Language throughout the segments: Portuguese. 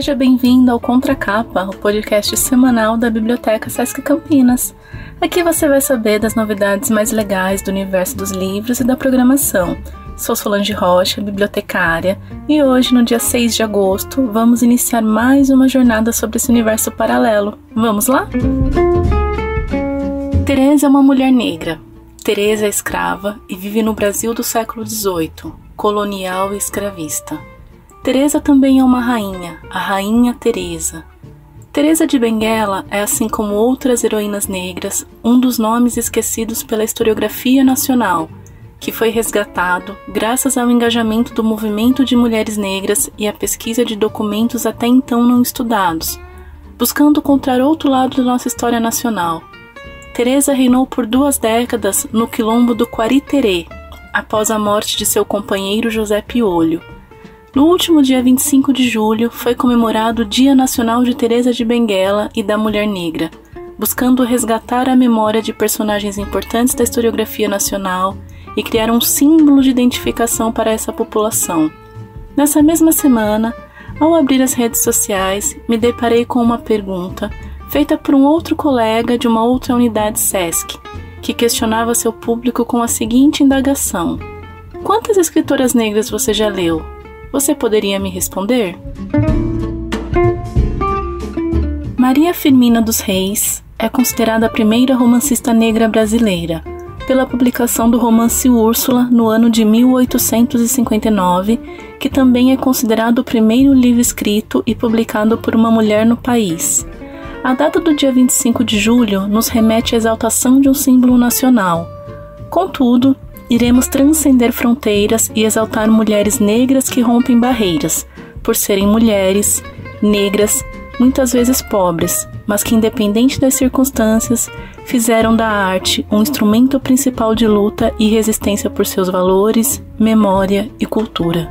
Seja bem-vindo ao Contracapa, o podcast semanal da Biblioteca Sesc Campinas. Aqui você vai saber das novidades mais legais do universo dos livros e da programação. Sou Solange Rocha, bibliotecária, e hoje, no dia 6 de agosto, vamos iniciar mais uma jornada sobre esse universo paralelo. Vamos lá? Teresa é uma mulher negra. Teresa é escrava e vive no Brasil do século XVIII, colonial e escravista. Teresa também é uma rainha, a rainha Teresa. Teresa de Benguela é, assim como outras heroínas negras, um dos nomes esquecidos pela historiografia nacional, que foi resgatado graças ao engajamento do movimento de mulheres negras e à pesquisa de documentos até então não estudados, buscando encontrar outro lado da nossa história nacional. Teresa reinou por duas décadas no quilombo do Quariterê, após a morte de seu companheiro José Piolho. No último dia 25 de julho foi comemorado o Dia Nacional de Teresa de Benguela e da Mulher Negra, buscando resgatar a memória de personagens importantes da historiografia nacional e criar um símbolo de identificação para essa população. Nessa mesma semana, ao abrir as redes sociais, me deparei com uma pergunta feita por um outro colega de uma outra unidade SESC, que questionava seu público com a seguinte indagação: Quantas escritoras negras você já leu? Você poderia me responder? Maria Firmina dos Reis é considerada a primeira romancista negra brasileira, pela publicação do romance Úrsula no ano de 1859, que também é considerado o primeiro livro escrito e publicado por uma mulher no país. A data do dia 25 de julho nos remete à exaltação de um símbolo nacional. Contudo, iremos transcender fronteiras e exaltar mulheres negras que rompem barreiras, por serem mulheres, negras, muitas vezes pobres, mas que, independente das circunstâncias, fizeram da arte um instrumento principal de luta e resistência por seus valores, memória e cultura.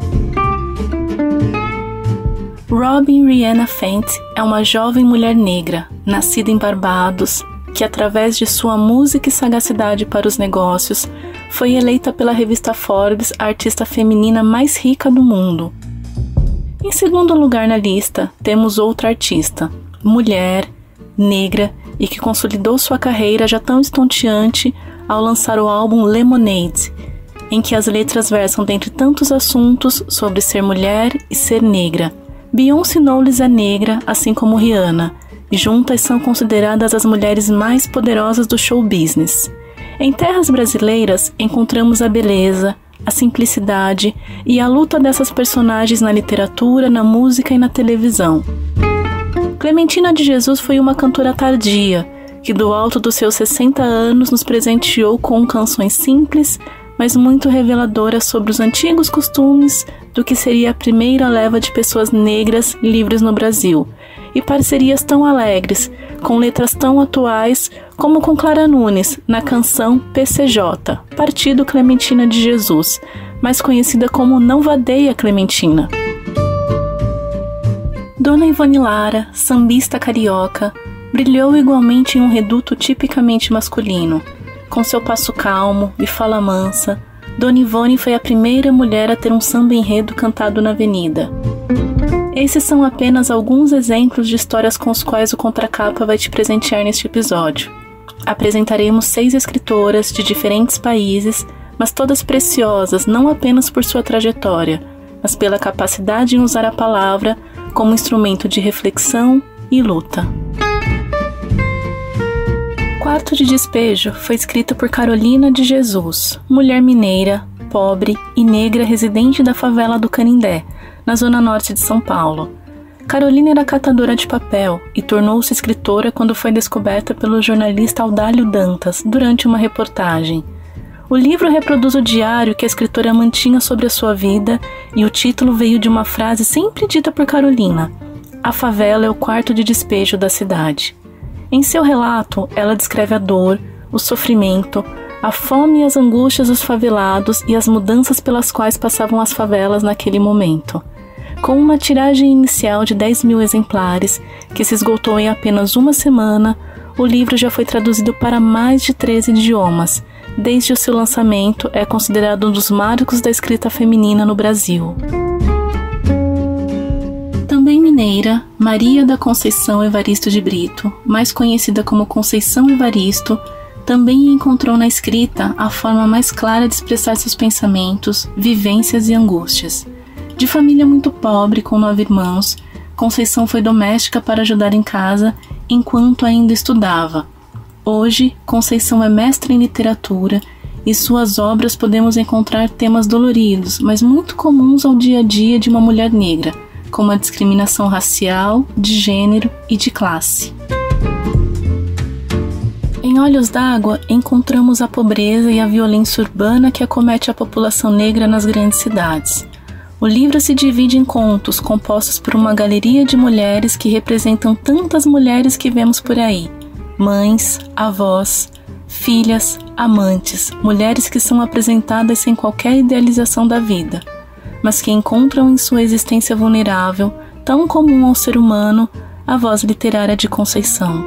Robin Rihanna Fent é uma jovem mulher negra, nascida em Barbados, que, através de sua música e sagacidade para os negócios, foi eleita pela revista Forbes a artista feminina mais rica do mundo. Em segundo lugar na lista, temos outra artista, mulher, negra e que consolidou sua carreira já tão estonteante ao lançar o álbum Lemonade, em que as letras versam dentre tantos assuntos sobre ser mulher e ser negra. Beyoncé Knowles é negra, assim como Rihanna, juntas são consideradas as mulheres mais poderosas do show business. Em terras brasileiras encontramos a beleza, a simplicidade e a luta dessas personagens na literatura, na música e na televisão. Clementina de Jesus foi uma cantora tardia, que do alto dos seus 60 anos nos presenteou com canções simples, mas muito reveladoras sobre os antigos costumes do que seria a primeira leva de pessoas negras livres no Brasil, e parcerias tão alegres, com letras tão atuais como com Clara Nunes na canção PCJ, Partido Clementina de Jesus, mais conhecida como Não Vadeia Clementina. Dona Ivone Lara, sambista carioca, brilhou igualmente em um reduto tipicamente masculino. Com seu passo calmo e fala mansa, Dona Ivone foi a primeira mulher a ter um samba enredo cantado na avenida. Esses são apenas alguns exemplos de histórias com os quais o Contracapa vai te presentear neste episódio. Apresentaremos seis escritoras de diferentes países, mas todas preciosas não apenas por sua trajetória, mas pela capacidade em usar a palavra como instrumento de reflexão e luta. Quarto de Despejo foi escrito por Carolina de Jesus, mulher mineira, pobre e negra residente da favela do Canindé, na zona norte de São Paulo. Carolina era catadora de papel e tornou-se escritora quando foi descoberta pelo jornalista Audálio Dantas durante uma reportagem. O livro reproduz o diário que a escritora mantinha sobre a sua vida e o título veio de uma frase sempre dita por Carolina: A favela é o quarto de despejo da cidade. Em seu relato, ela descreve a dor, o sofrimento, a fome e as angústias dos favelados e as mudanças pelas quais passavam as favelas naquele momento. Com uma tiragem inicial de 10 mil exemplares, que se esgotou em apenas uma semana, o livro já foi traduzido para mais de 13 idiomas. Desde o seu lançamento, é considerado um dos marcos da escrita feminina no Brasil. Também mineira Maria da Conceição Evaristo de Brito, mais conhecida como Conceição Evaristo, também encontrou na escrita a forma mais clara de expressar seus pensamentos, vivências e angústias. De família muito pobre, com nove irmãos, Conceição foi doméstica para ajudar em casa enquanto ainda estudava. Hoje, Conceição é mestra em literatura e suas obras podemos encontrar temas doloridos, mas muito comuns ao dia a dia de uma mulher negra, como a discriminação racial, de gênero e de classe. Em Olhos d'Água, encontramos a pobreza e a violência urbana que acomete a população negra nas grandes cidades. O livro se divide em contos compostos por uma galeria de mulheres que representam tantas mulheres que vemos por aí: mães, avós, filhas, amantes, mulheres que são apresentadas sem qualquer idealização da vida, mas que encontram em sua existência vulnerável, tão comum ao ser humano, a voz literária de Conceição.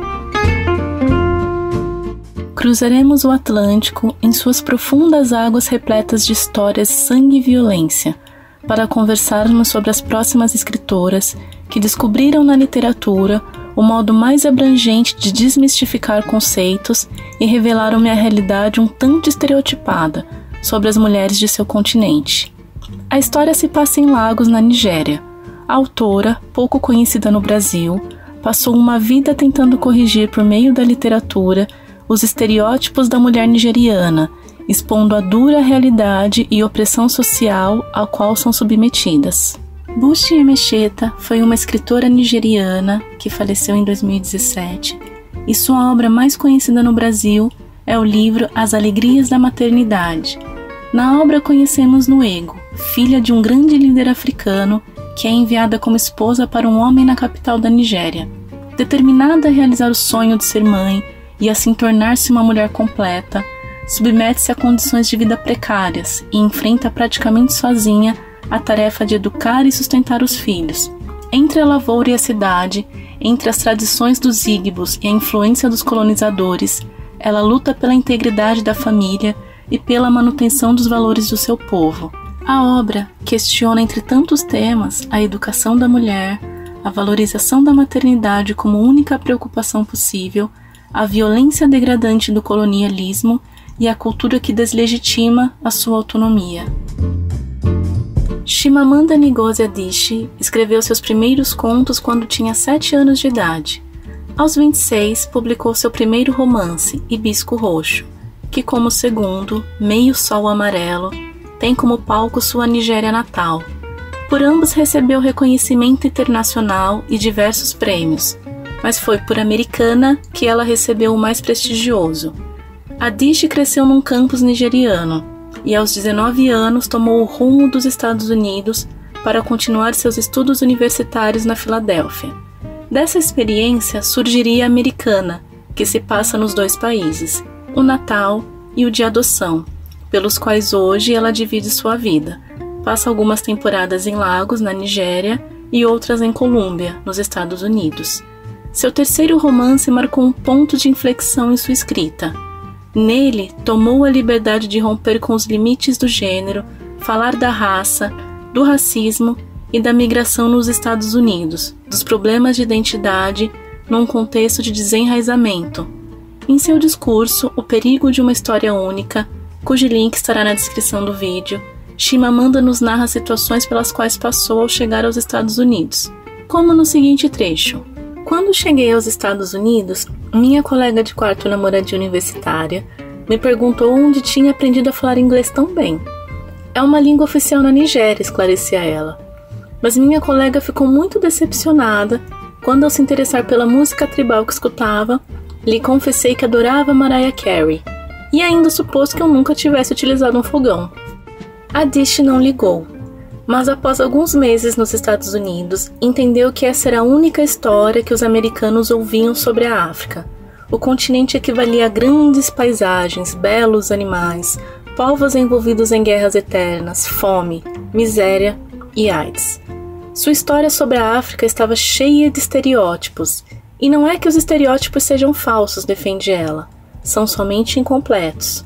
Cruzaremos o Atlântico em suas profundas águas repletas de histórias, sangue e violência, para conversarmos sobre as próximas escritoras que descobriram na literatura o modo mais abrangente de desmistificar conceitos e revelaram-me a realidade um tanto estereotipada sobre as mulheres de seu continente. A história se passa em Lagos, na Nigéria. A autora, pouco conhecida no Brasil, passou uma vida tentando corrigir por meio da literatura os estereótipos da mulher nigeriana, expondo a dura realidade e opressão social a qual são submetidas. Bushi Emecheta foi uma escritora nigeriana que faleceu em 2017 e sua obra mais conhecida no Brasil é o livro As Alegrias da Maternidade. Na obra conhecemos Nuego, filha de um grande líder africano que é enviada como esposa para um homem na capital da Nigéria. Determinada a realizar o sonho de ser mãe, e assim tornar-se uma mulher completa, submete-se a condições de vida precárias e enfrenta praticamente sozinha a tarefa de educar e sustentar os filhos. Entre a lavoura e a cidade, entre as tradições dos ígbos e a influência dos colonizadores, ela luta pela integridade da família e pela manutenção dos valores do seu povo. A obra questiona, entre tantos temas, a educação da mulher, a valorização da maternidade como única preocupação possível a violência degradante do colonialismo e a cultura que deslegitima a sua autonomia. Shimamanda Ngozi Adichie escreveu seus primeiros contos quando tinha sete anos de idade. Aos 26, publicou seu primeiro romance, Hibisco Roxo, que, como segundo, Meio Sol Amarelo, tem como palco sua Nigéria natal. Por ambos recebeu reconhecimento internacional e diversos prêmios, mas foi por Americana que ela recebeu o mais prestigioso. Adichie cresceu num campus nigeriano e aos 19 anos tomou o rumo dos Estados Unidos para continuar seus estudos universitários na Filadélfia. Dessa experiência surgiria a Americana, que se passa nos dois países, o Natal e o de adoção, pelos quais hoje ela divide sua vida. Passa algumas temporadas em Lagos, na Nigéria, e outras em Colômbia, nos Estados Unidos. Seu terceiro romance marcou um ponto de inflexão em sua escrita. Nele, tomou a liberdade de romper com os limites do gênero, falar da raça, do racismo e da migração nos Estados Unidos, dos problemas de identidade num contexto de desenraizamento. Em seu discurso, O Perigo de uma História Única, cujo link estará na descrição do vídeo, Shimamanda nos narra situações pelas quais passou ao chegar aos Estados Unidos, como no seguinte trecho. Quando cheguei aos Estados Unidos, minha colega de quarto namorada universitária me perguntou onde tinha aprendido a falar inglês tão bem. É uma língua oficial na Nigéria, esclarecia ela. Mas minha colega ficou muito decepcionada quando, ao se interessar pela música tribal que escutava, lhe confessei que adorava Mariah Carey e ainda supôs que eu nunca tivesse utilizado um fogão. A Dish não ligou mas após alguns meses nos Estados Unidos, entendeu que essa era a única história que os americanos ouviam sobre a África. O continente equivalia a grandes paisagens, belos animais, povos envolvidos em guerras eternas, fome, miséria e AIDS. Sua história sobre a África estava cheia de estereótipos, e não é que os estereótipos sejam falsos, defende ela, são somente incompletos.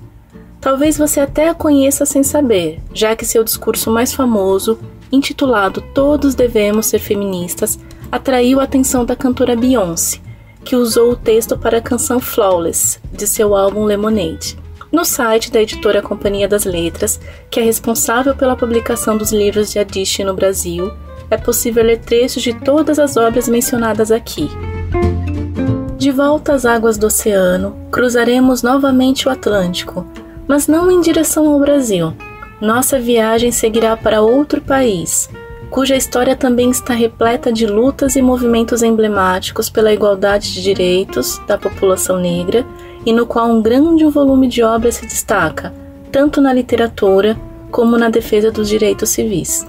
Talvez você até a conheça sem saber, já que seu discurso mais famoso, intitulado Todos Devemos Ser Feministas, atraiu a atenção da cantora Beyoncé, que usou o texto para a canção Flawless, de seu álbum Lemonade. No site da editora Companhia das Letras, que é responsável pela publicação dos livros de Adichie no Brasil, é possível ler trechos de todas as obras mencionadas aqui. De volta às águas do oceano, cruzaremos novamente o Atlântico, mas não em direção ao Brasil. Nossa viagem seguirá para outro país, cuja história também está repleta de lutas e movimentos emblemáticos pela igualdade de direitos da população negra e no qual um grande volume de obras se destaca, tanto na literatura como na defesa dos direitos civis.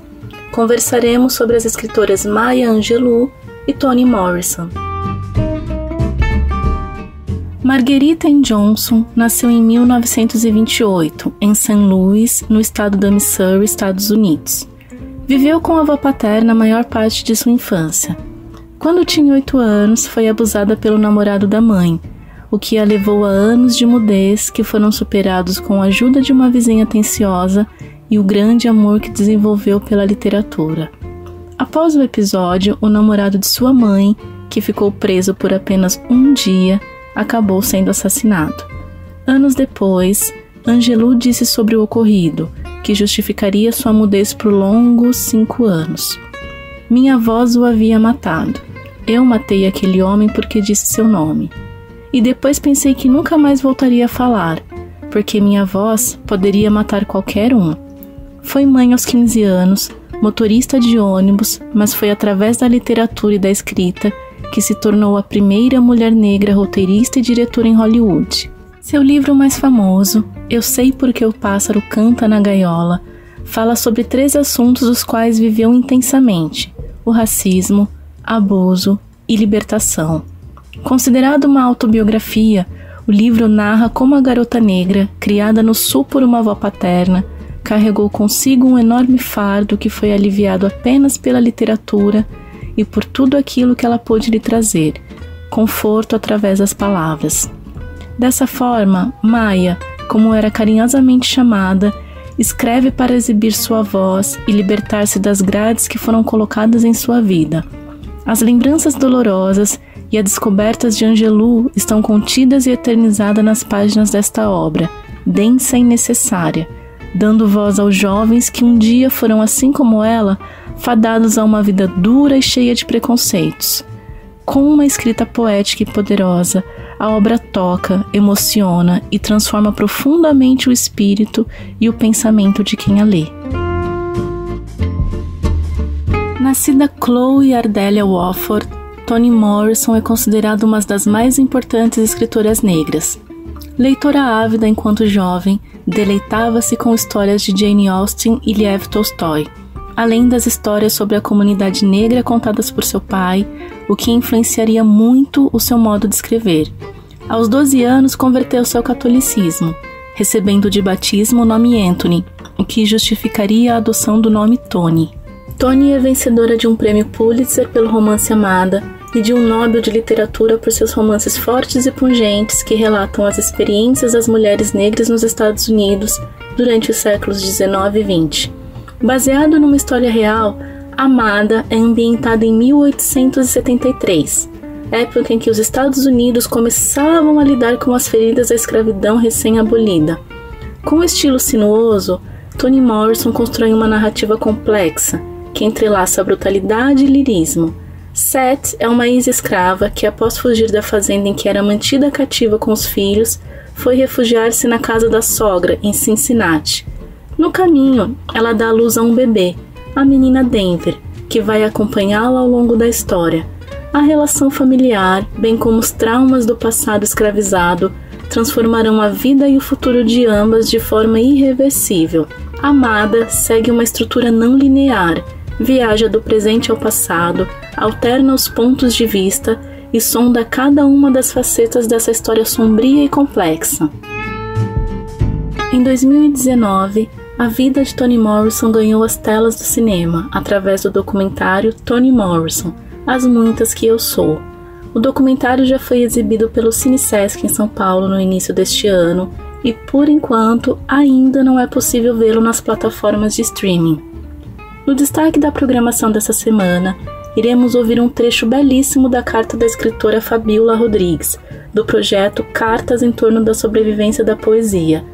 Conversaremos sobre as escritoras Maya Angelou e Toni Morrison. Marguerite Johnson nasceu em 1928 em St. Louis, no estado da Missouri, Estados Unidos. Viveu com a avó paterna a maior parte de sua infância. Quando tinha oito anos, foi abusada pelo namorado da mãe, o que a levou a anos de mudez que foram superados com a ajuda de uma vizinha atenciosa e o grande amor que desenvolveu pela literatura. Após o episódio, o namorado de sua mãe, que ficou preso por apenas um dia, acabou sendo assassinado. Anos depois, Angelou disse sobre o ocorrido, que justificaria sua mudez por longos cinco anos. Minha voz o havia matado. Eu matei aquele homem porque disse seu nome. E depois pensei que nunca mais voltaria a falar, porque minha voz poderia matar qualquer um. Foi mãe aos 15 anos, motorista de ônibus, mas foi através da literatura e da escrita que se tornou a primeira mulher negra roteirista e diretora em Hollywood. Seu livro mais famoso, Eu Sei Porque o Pássaro Canta na Gaiola, fala sobre três assuntos os quais viveu intensamente: o racismo, abuso e libertação. Considerado uma autobiografia, o livro narra como a garota negra, criada no sul por uma avó paterna, carregou consigo um enorme fardo que foi aliviado apenas pela literatura e por tudo aquilo que ela pôde lhe trazer, conforto através das palavras. Dessa forma, Maia, como era carinhosamente chamada, escreve para exibir sua voz e libertar-se das grades que foram colocadas em sua vida. As lembranças dolorosas e as descobertas de Angelou estão contidas e eternizadas nas páginas desta obra, densa e necessária, dando voz aos jovens que um dia foram, assim como ela, fadados a uma vida dura e cheia de preconceitos. Com uma escrita poética e poderosa, a obra toca, emociona e transforma profundamente o espírito e o pensamento de quem a lê. Nascida Chloe Ardelia Wofford, Toni Morrison é considerada uma das mais importantes escritoras negras. Leitora ávida enquanto jovem, deleitava-se com histórias de Jane Austen e Lev Tolstói além das histórias sobre a comunidade negra contadas por seu pai, o que influenciaria muito o seu modo de escrever. Aos 12 anos, converteu-se ao catolicismo, recebendo de batismo o nome Anthony, o que justificaria a adoção do nome Tony. Tony é vencedora de um prêmio Pulitzer pelo romance Amada e de um Nobel de Literatura por seus romances fortes e pungentes que relatam as experiências das mulheres negras nos Estados Unidos durante os séculos 19 e 20. Baseado numa história real, Amada é ambientada em 1873, época em que os Estados Unidos começavam a lidar com as feridas da escravidão recém-abolida. Com um estilo sinuoso, Toni Morrison constrói uma narrativa complexa que entrelaça brutalidade e lirismo. Seth é uma ex-escrava que, após fugir da fazenda em que era mantida cativa com os filhos, foi refugiar-se na casa da sogra, em Cincinnati no caminho, ela dá luz a um bebê, a menina Denver, que vai acompanhá-la ao longo da história. A relação familiar, bem como os traumas do passado escravizado, transformarão a vida e o futuro de ambas de forma irreversível. Amada segue uma estrutura não linear, viaja do presente ao passado, alterna os pontos de vista e sonda cada uma das facetas dessa história sombria e complexa. Em 2019, a vida de Toni Morrison ganhou as telas do cinema através do documentário Toni Morrison, As Muitas Que Eu Sou. O documentário já foi exibido pelo Cine Sesc em São Paulo no início deste ano e, por enquanto, ainda não é possível vê-lo nas plataformas de streaming. No destaque da programação dessa semana, iremos ouvir um trecho belíssimo da carta da escritora Fabiola Rodrigues, do projeto Cartas em torno da sobrevivência da poesia.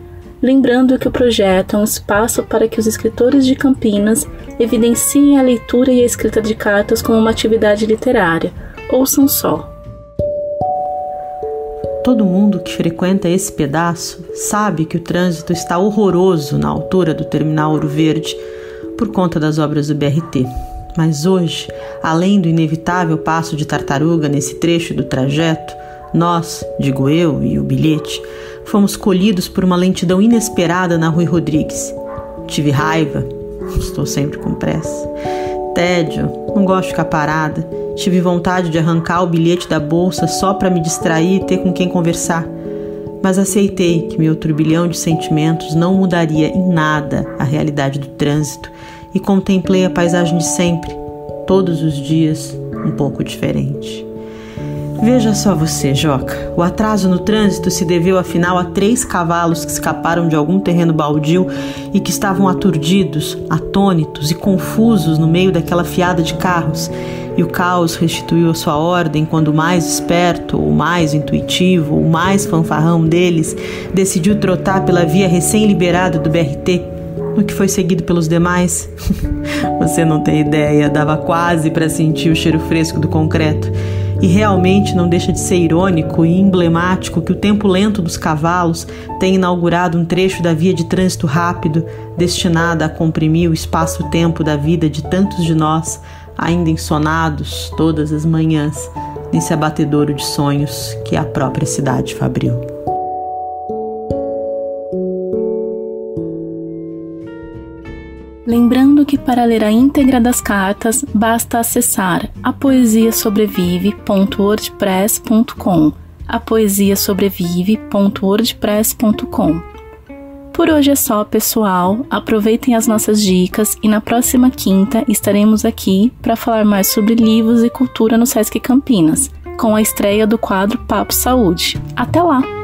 Lembrando que o projeto é um espaço para que os escritores de Campinas evidenciem a leitura e a escrita de cartas como uma atividade literária. Ouçam só. Todo mundo que frequenta esse pedaço sabe que o trânsito está horroroso na altura do terminal Ouro Verde por conta das obras do BRT. Mas hoje, além do inevitável passo de tartaruga nesse trecho do trajeto, nós, digo eu e o bilhete, fomos colhidos por uma lentidão inesperada na Rui Rodrigues. Tive raiva, estou sempre com pressa. Tédio, não gosto de ficar parada. Tive vontade de arrancar o bilhete da bolsa só para me distrair e ter com quem conversar. Mas aceitei que meu turbilhão de sentimentos não mudaria em nada a realidade do trânsito e contemplei a paisagem de sempre, todos os dias um pouco diferente. Veja só você, Joca. O atraso no trânsito se deveu afinal a três cavalos que escaparam de algum terreno baldio e que estavam aturdidos, atônitos e confusos no meio daquela fiada de carros. E o caos restituiu a sua ordem quando o mais esperto, o mais intuitivo, o mais fanfarrão deles decidiu trotar pela via recém-liberada do BRT, no que foi seguido pelos demais. Você não tem ideia, dava quase para sentir o cheiro fresco do concreto. E realmente não deixa de ser irônico e emblemático que o tempo lento dos cavalos tenha inaugurado um trecho da via de trânsito rápido destinada a comprimir o espaço-tempo da vida de tantos de nós, ainda ensonados todas as manhãs, nesse abatedouro de sonhos que é a própria cidade fabril. Lembrando que para ler a íntegra das cartas basta acessar apoesiasobrevive.wordpress.com apoesiasobrevive.wordpress.com Por hoje é só, pessoal. Aproveitem as nossas dicas e na próxima quinta estaremos aqui para falar mais sobre livros e cultura no Sesc Campinas, com a estreia do quadro Papo Saúde. Até lá!